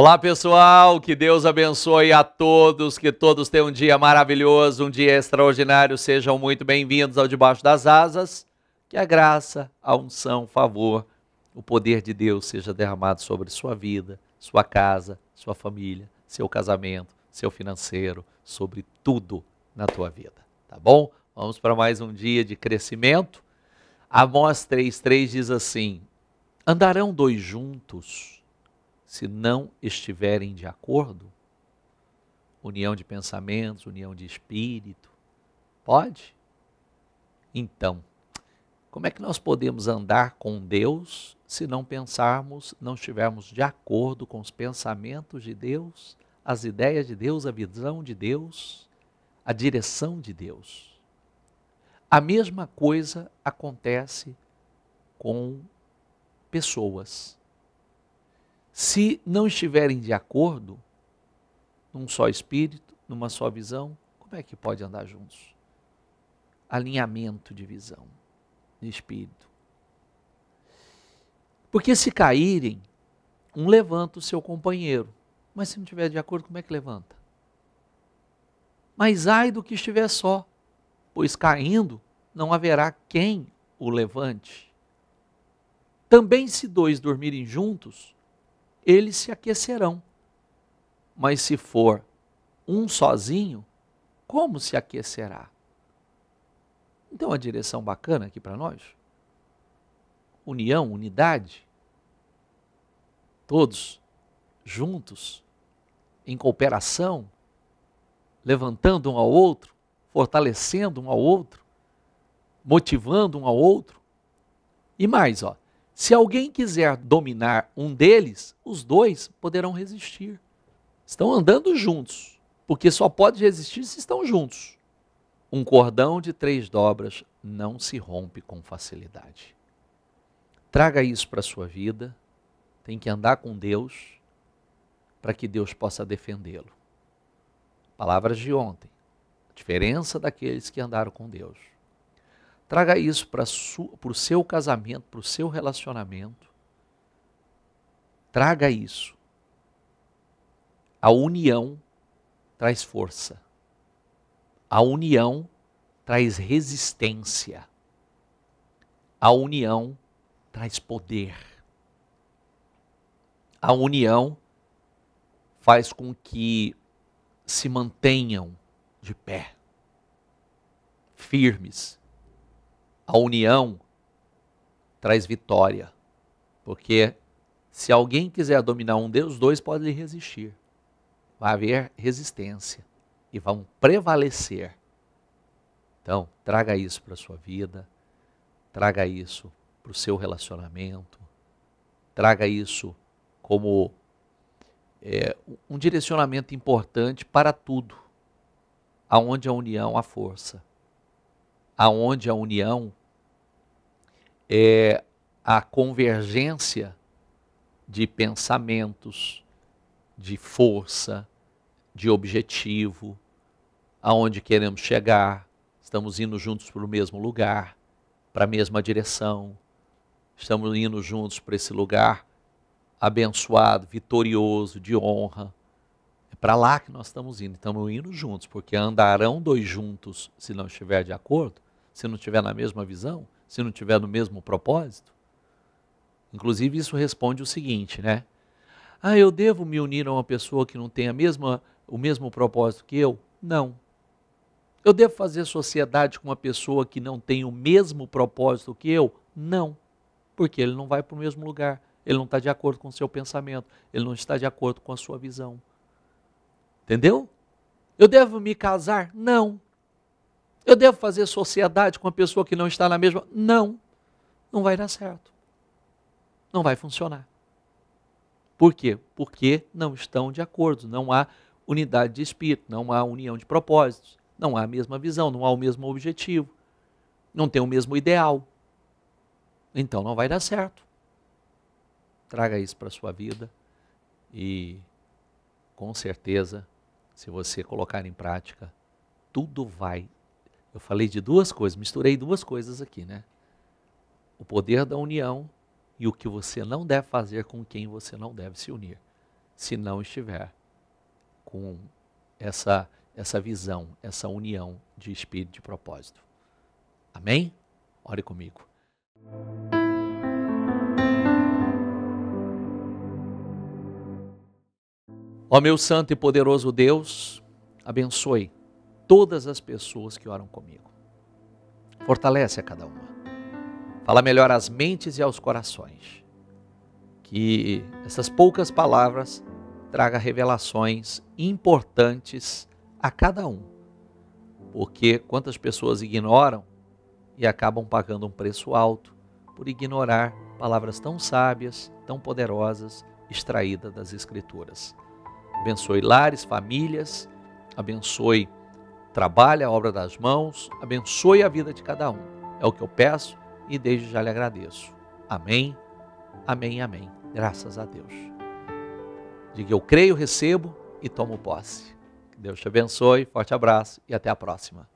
Olá pessoal, que Deus abençoe a todos, que todos tenham um dia maravilhoso, um dia extraordinário, sejam muito bem-vindos ao Debaixo das Asas, que a graça, a unção, o favor, o poder de Deus seja derramado sobre sua vida, sua casa, sua família, seu casamento, seu financeiro, sobre tudo na tua vida, tá bom? Vamos para mais um dia de crescimento. Amós 3,3 diz assim: Andarão dois juntos se não estiverem de acordo? União de pensamentos, união de espírito. Pode? Então, como é que nós podemos andar com Deus se não pensarmos, não estivermos de acordo com os pensamentos de Deus, as ideias de Deus, a visão de Deus, a direção de Deus? A mesma coisa acontece com pessoas se não estiverem de acordo, num só espírito, numa só visão, como é que pode andar juntos? Alinhamento de visão, de espírito. Porque se caírem, um levanta o seu companheiro, mas se não estiver de acordo, como é que levanta? Mas ai do que estiver só, pois caindo não haverá quem o levante. Também se dois dormirem juntos, eles se aquecerão. Mas se for um sozinho, como se aquecerá? Então, uma direção bacana aqui para nós. União, unidade. Todos juntos, em cooperação, levantando um ao outro, fortalecendo um ao outro, motivando um ao outro. E mais, ó, se alguém quiser dominar um deles, os dois poderão resistir. Estão andando juntos, porque só pode resistir se estão juntos. Um cordão de três dobras não se rompe com facilidade. Traga isso para a sua vida. Tem que andar com Deus para que Deus possa defendê-lo. Palavras de ontem. A diferença daqueles que andaram com Deus. Traga isso para o seu casamento, para o seu relacionamento. Traga isso. A união traz força. A união traz resistência. A união traz poder. A união faz com que se mantenham de pé, firmes, a união traz vitória. Porque se alguém quiser dominar um Deus, dois podem resistir. Vai haver resistência e vão prevalecer. Então, traga isso para a sua vida, traga isso para o seu relacionamento, traga isso como é, um direcionamento importante para tudo, aonde a união há força, aonde a união é a convergência de pensamentos, de força, de objetivo, aonde queremos chegar, estamos indo juntos para o mesmo lugar, para a mesma direção, estamos indo juntos para esse lugar abençoado, vitorioso, de honra. É para lá que nós estamos indo, estamos indo juntos, porque andarão dois juntos se não estiver de acordo, se não estiver na mesma visão se não tiver no mesmo propósito? Inclusive, isso responde o seguinte, né? Ah, eu devo me unir a uma pessoa que não tem a mesma, o mesmo propósito que eu? Não. Eu devo fazer sociedade com uma pessoa que não tem o mesmo propósito que eu? Não. Porque ele não vai para o mesmo lugar. Ele não está de acordo com o seu pensamento. Ele não está de acordo com a sua visão. Entendeu? Eu devo me casar? Não. Eu devo fazer sociedade com uma pessoa que não está na mesma? Não. Não vai dar certo. Não vai funcionar. Por quê? Porque não estão de acordo, não há unidade de espírito, não há união de propósitos, não há a mesma visão, não há o mesmo objetivo, não tem o mesmo ideal. Então não vai dar certo. Traga isso para a sua vida e com certeza, se você colocar em prática, tudo vai eu falei de duas coisas, misturei duas coisas aqui, né? O poder da união e o que você não deve fazer com quem você não deve se unir. se não estiver com essa, essa visão, essa união de espírito de propósito. Amém? Ore comigo. Ó meu santo e poderoso Deus, abençoe todas as pessoas que oram comigo. Fortalece a cada uma. Fala melhor às mentes e aos corações. Que essas poucas palavras traga revelações importantes a cada um. Porque quantas pessoas ignoram e acabam pagando um preço alto por ignorar palavras tão sábias, tão poderosas, extraídas das Escrituras. Abençoe lares, famílias, abençoe trabalho, a obra das mãos, abençoe a vida de cada um. É o que eu peço e desde já lhe agradeço. Amém, amém, amém. Graças a Deus. Diga eu creio, recebo e tomo posse. Que Deus te abençoe, forte abraço e até a próxima.